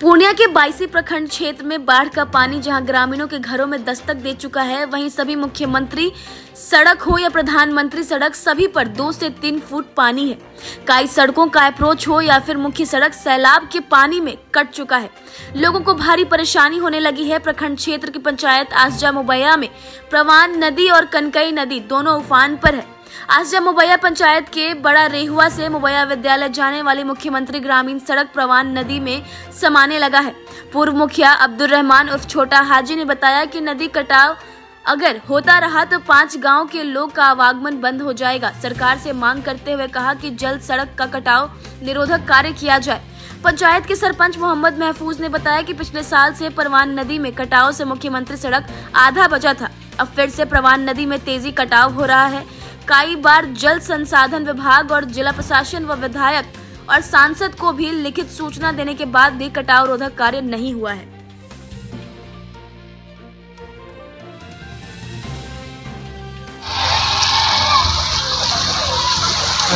पूर्णिया के बाईसी प्रखंड क्षेत्र में बाढ़ का पानी जहाँ ग्रामीणों के घरों में दस्तक दे चुका है, वहीं सभी मुख्यमंत्री सड़क हो या प्रधानमंत्री सड़क, सभी पर दो से तीन फुट पानी है। कई सड़कों का अप्रोच हो या फिर मुख्य सड़क सैलाब के पानी में कट चुका है। लोगों को भारी परेशानी होने लगी है। प्रखंड क्षेत्र की पंचायत आसजा मुबैया में प्रवान नदी और कनकई नदी दोनों उफान पर है। आज जब मुबैया पंचायत के बड़ा रेहुआ से मुबैया विद्यालय जाने वाली मुख्यमंत्री ग्रामीण सड़क प्रवान नदी में समाने लगा है। पूर्व मुखिया अब्दुल रहमान उर्फ़ छोटा हाजी ने बताया कि नदी कटाव अगर होता रहा तो पाँच गाँव के लोग का आवागमन बंद हो जाएगा। सरकार से मांग करते हुए कहा कि जल्द सड़क का कटाव निरोधक कार्य किया जाए। पंचायत के सरपंच मोहम्मद महफूज ने बताया कि पिछले साल से परवान नदी में कटाव से मुख्यमंत्री सड़क आधा बचा था। अब फिर से परवान नदी में तेज़ी कटाव हो रहा है। कई बार जल संसाधन विभाग और जिला प्रशासन व विधायक और सांसद को भी लिखित सूचना देने के बाद भी कटाव रोधक कार्य नहीं हुआ है।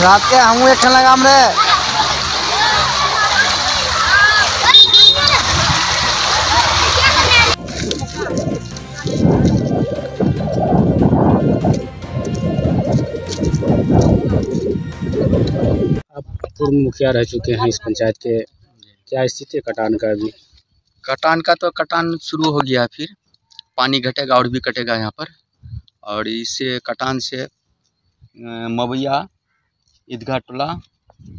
रात के हम एक लगाम रे आप पूर्व मुखिया रह चुके हैं इस पंचायत के। क्या स्थिति है कटान का अभी? कटान का तो कटान शुरू हो गया फिर। पानी घटेगा और भी कटेगा यहाँ पर। और इससे कटान से मवैया, ईदगाह टोला,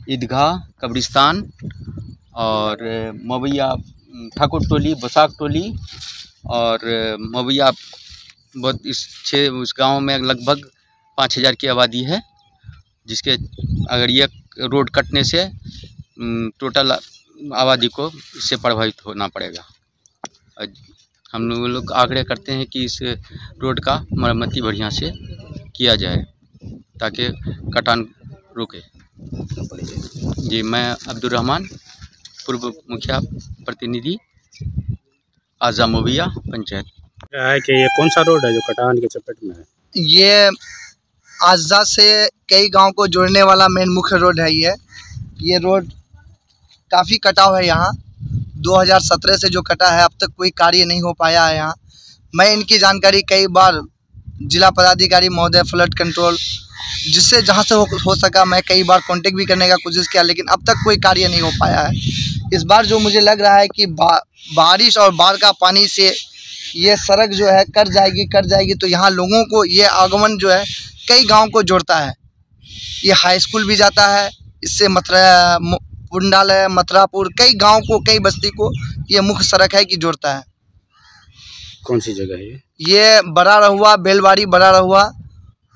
ईदगाह, कब्रिस्तान और मवैया ठाकुर टोली बसाक टोली और मवैया, बहुत इस छः, उस गाँव में लगभग पाँच हज़ार की आबादी है। जिसके अगर ये रोड कटने से टोटल आबादी को इससे प्रभावित होना पड़ेगा। हम लोग लोग आग्रह करते हैं कि इस रोड का मरम्मती बढ़िया से किया जाए ताकि कटान रुके। जी मैं अब्दुल रहमान पूर्व मुखिया प्रतिनिधि आज़ा मोबिया पंचायत। क्या है कि ये कौन सा रोड है जो कटान के चपेट में है? ये आजा से कई गाँव को जोड़ने वाला मेन मुख्य रोड है ये। ये रोड काफ़ी कटाव है यहाँ। 2017 से जो कटा है अब तक कोई कार्य नहीं हो पाया है यहाँ। मैं इनकी जानकारी कई बार जिला पदाधिकारी महोदय फ्लड कंट्रोल जिससे जहाँ से हो, हो सका मैं कई बार कांटेक्ट भी करने का कोशिश किया लेकिन अब तक कोई कार्य नहीं हो पाया है। इस बार जो मुझे लग रहा है कि बा, बारिश और बाढ़ का पानी से ये सड़क जो है कट जाएगी कट जाएगी तो यहाँ लोगों को ये आगमन जो है कई गाँव को जोड़ता है। ये हाई स्कूल भी जाता है इससे मथुरा मु- पुंडालय मथुरापुर कई गाँव को कई बस्ती को ये मुख्य सड़क है कि जोड़ता है। कौन सी जगह है ये? बड़ा रहुआ बेलवाड़ी बड़ा रहुआ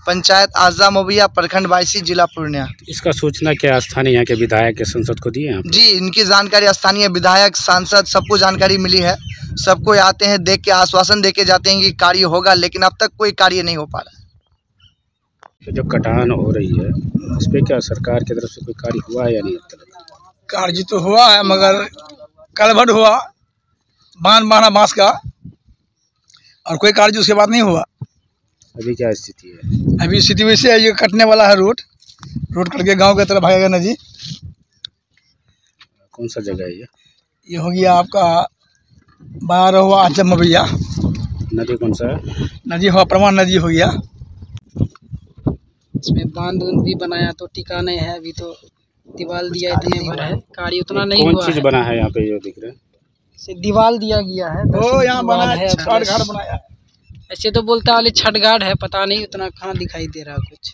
पंचायत आजा मोबिया प्रखंड बाईसी जिला पूर्णिया। इसका सूचना क्या स्थानीय यहाँ के विधायक के संसद को दिए हैं जी इनकी जानकारी स्थानीय विधायक सांसद सबको जानकारी मिली है। सबको आते हैं देख के आश्वासन दे के जाते हैं कि कार्य होगा लेकिन अब तक कोई कार्य नहीं हो पा रहा है। तो जो कटान हो रही है इस पे क्या सरकार की तरफ़ से कोई कार्य हुआ है या नहीं कार्य तो हुआ है मगर कलभट हुआ बाँध बांधा बाँस का और कोई कार्य उसके बाद नहीं हुआ। अभी क्या स्थिति है? अभी स्थिति वैसे है ये कटने वाला है रोड रोड कट के गाँव की तरफ़ भागेगा नदी। कौन सा जगह है ये? ये हो गया आपका बारह हुआ आज़म मवैया नदी कौन सा है? नदी हुआ प्रमाण नदी हो गया। इसमें बाँध भी बनाया तो टिका नहीं है अभी तो दीवाल दिया इतने भर है। कार्य उतना नहीं कौन हुआ चीज़ बना है यहाँ पे जो दिख रहा है? से दीवाल दिया गया है तो यहाँ बना है है छठ घाट बनाया। ऐसे तो बोलता वाले छठ घाट है पता नहीं उतना कहाँ दिखाई दे रहा कुछ।